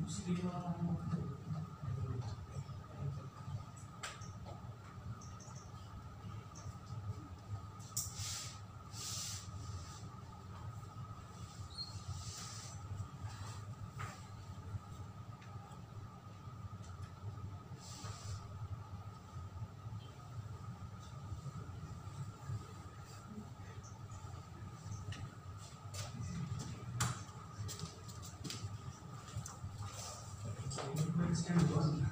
혹시 이거 하나 한번 understand one.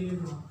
Gelirim.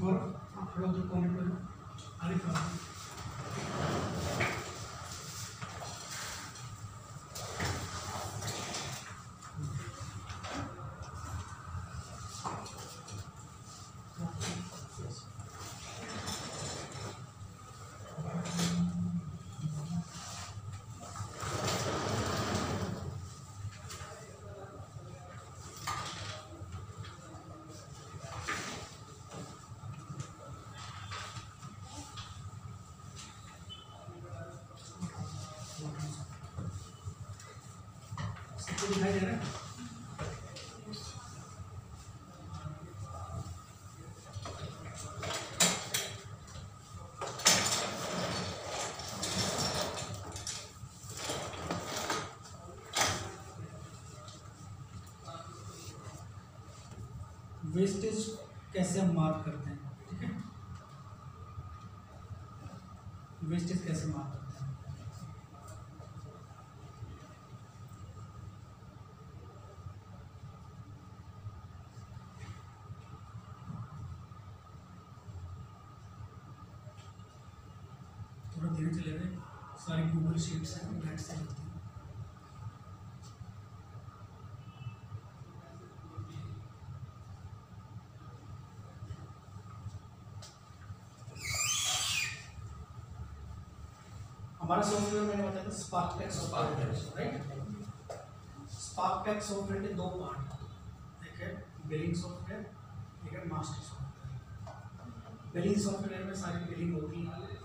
गौरव आप लोग comment करो आरिफ आप सबको दिखाई दे रहा है? वेस्टेज कैसे हम मार्क करते हैं? ठीक है? वेस्टेज कैसे मार्क करते हैं थोड़ा धीरे चले गए सारी गूगल शीट्स हैं नेट से होती हैं। हमारा सॉफ्टवेयर मैंने बताया था spark tech software right spark tech software के दो पार्ट एक है बिलिंग सॉफ्टवेयर एक है मास्टर सॉफ्टवेयर बिलिंग सॉफ्टवेयर में सारी बिलिंग होती है।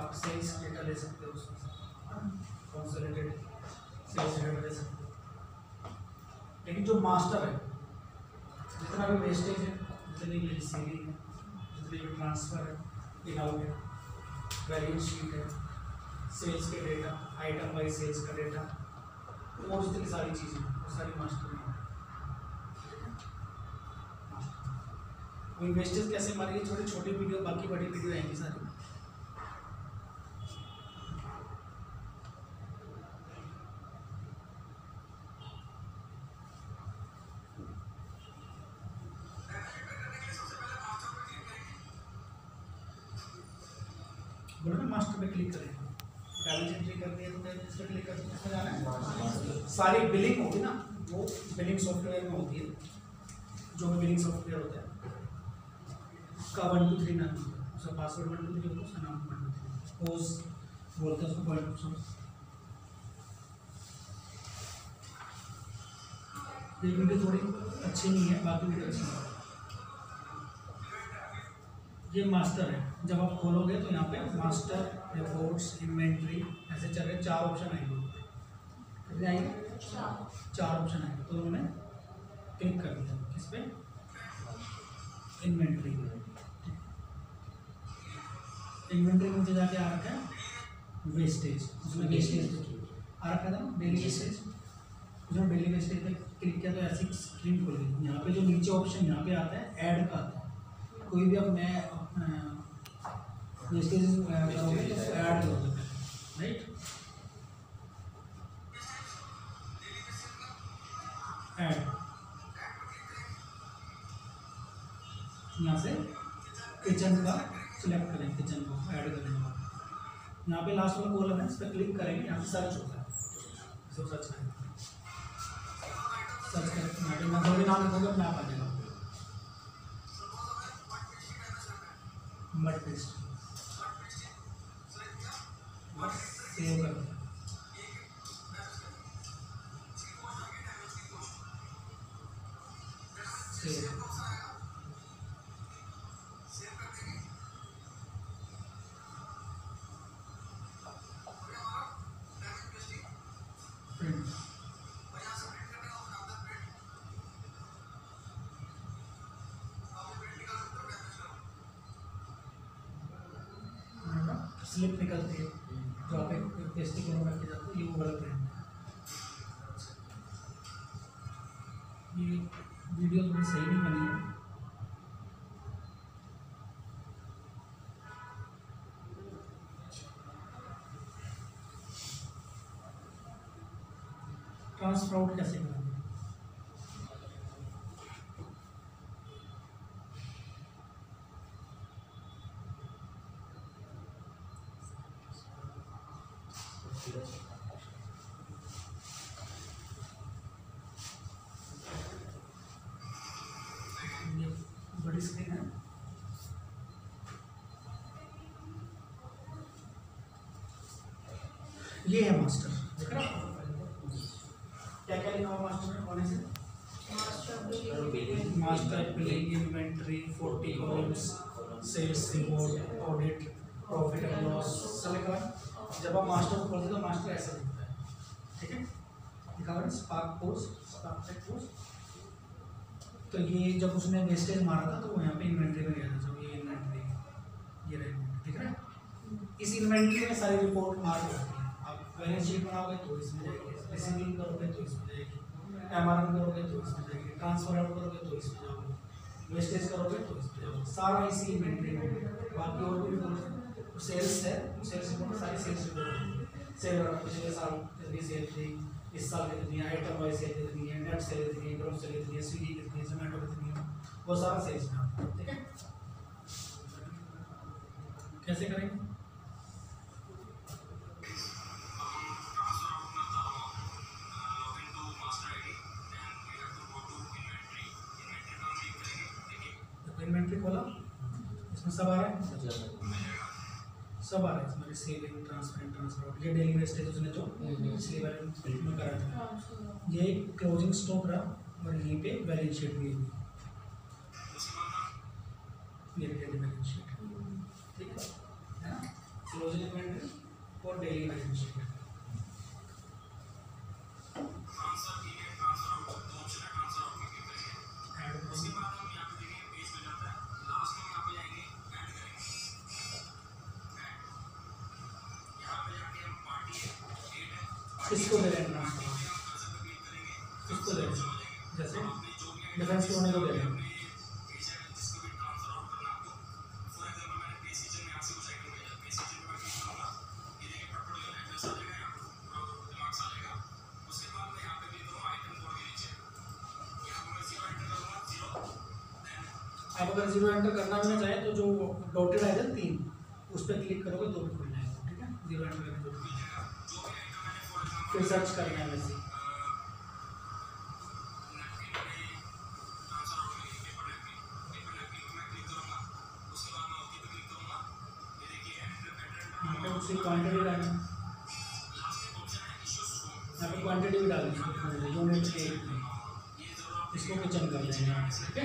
आप सेल्स डेटा ले सकते हो उसमें सेल्स डेटा ले सकते हो। लेकिन जो मास्टर है, जितना भी वेस्टेज है, जितनी भी रिसीविंग है, जितनी भी ट्रांसफ़र है इन आउट है वैल्यू शीट है सेल्स के डेटा आइटम वाइज सेल्स का डेटा और जितनी सारी चीज़ें वो सारी मास्टर में वो इन्वेस्टर्स कैसे मारेंगे छोटे छोटी वीडियो बाकी बड़ी वीडियो आएँगी सारी बोलो ना मास्टर पे क्लिक करें बैलेंस एंट्री करनी है तो मैं इस पर क्लिक करके इसमें जाना है सारी बिलिंग होगी ना, वो बिलिंग सॉफ्टवेयर में होती है, जो भी बिलिंग सॉफ्टवेयर होता है। उसका वन टू थ्री नाम उसका पासवर्ड वन टू थ्री होता है, उसका नाम वन टू थ्री पोज बोलते हैं उसको वन टू ये वीडियो थोड़ी अच्छी नहीं है, बाकी वीडियो अच्छी है। ये मास्टर है। जब आप खोलोगे तो यहाँ पे मास्टर रिपोर्ट्स इन्वेंट्री ऐसे चल रहे चार ऑप्शन आएँगे। कितने आएँगे? चार ऑप्शन आएँगे। तो उन्होंने क्लिक कर दिया। किस पे? इन्वेंट्री इन्वेंट्री में जाके आ रखा है वेस्टेज उसमें वेस्टेज आ रखा था डेली वेस्टेज उसमें डेली वेस्टेज पे क्लिक किया तो ऐसी स्क्रीन खुल गई। यहाँ पे जो नीचे ऑप्शन यहाँ पे आता है ऐड का आता है। कोई भी अब मैं वेस्टेज ऐड करोगे राइट यहाँ से किचन का सिलेक्ट करें किचन को ऐड करने के बाद। यहाँ पे लास्ट में कॉलम है, इस पर क्लिक करेंगे, यहाँ से सर्च होता है। इसको सर्च करेंगे सर्च करें। यहाँ पे मैं नाम लिखूँगा, अपने आप आ जाएगा। मड पेस्ट सेव कर स्लिप निकलती है, जो आप एक प्लास्टिक में रख जाते हो, ये वो प्रिंट है। ये वीडियो थोड़ी सही नहीं बनी है। ट्रांसफ़र आउट कैसे करेंगे स्क्रीन है। ये है मास्टर। देख रहे क्या क्या लिखा हुआ मास्टर में कौन से? Master billing inventory. Forty columns sales report audit profit and loss. सब लिखा है? जब आप मास्टर को खोलते तो मास्टर ऐसा दिखता है। ठीक है? लिखा हुआ है? Spark post spark tech post तो ये जब उसने वेस्टेज मारा था तो वो यहाँ पे इन्वेंट्री में गया था जब ये इन्वेंट्री ये रहा ठीक है इस इन्वेंट्री में सारी रिपोर्ट मार्क होती है। आप बैलेंस शीट बनाओगे तो इसमें जाएगी रिसीविंग करोगे तो इसमें जाएगी एम करोगे तो इसमें जाएगी ट्रांसफ़र आउट करोगे तो इसमें जाओगे वेस्टेज करोगे तो इसमें जाओगे। सारा इसी इन्वेंट्री में बाकी और भी रिपोर्ट सेल्स है? सेल्स रिपोर्ट सारी सेल्स रिपोर्ट सेल पिछले साल कितनी सेल थी इस साल कितनी है? आइटम वाइज सेल कितनी है? नेट सेल कितनी है? ग्रोथ सेल कितनी है? स्विगी कितनी है? जोमेटो कितनी है? वो सारा सेल्स में आता है। ठीक है? कैसे करेंगे? है रिसीविंग ट्रांसफ़र ट्रांसफ़र ये डेली वेस्टेज उसने जो पिछली वाले में करा था। ये क्लोजिंग स्टॉक रहा और यहीं पे बैलेंस शीट भी ये डेली बैलेंस शीट ठीक है? ना? क्लोजिंग इन्वेंट्री और डेली बैलेंस शीट किसको दे ट्रांसफ़र किसको दे जैसे डिफेंस के होने को दे हैं। आप अगर ज़ीरो एंटर करना भी ना चाहें तो जो डॉटेड आएगा तीन, उस पर क्लिक करोगे, दो खुल जाएगा, ठीक है? ज़ीरो एंटर करने फिर सर्च करना है वैसे। क्वांटिटी डालना क्वांटिटी भी इसको किचन कर लेंगे ठीक है?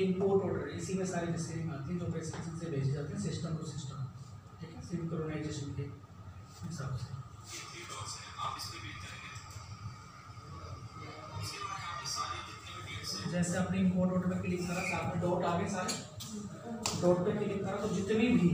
ये इंपोर्ट ऑर्डर इसी में सारी रिसीविंग आती है, जो प्रेस्क्रिप्शन से भेजे जाते हैं सिस्टम टू सिस्टम ठीक है? सिंक्रोनाइजेशन के हिसाब से। जैसे आपने इंपोर्ट ऑर्डर पे क्लिक करा तो आपने डॉट आ गए सारे। डॉट पे क्लिक करा तो जितनी भी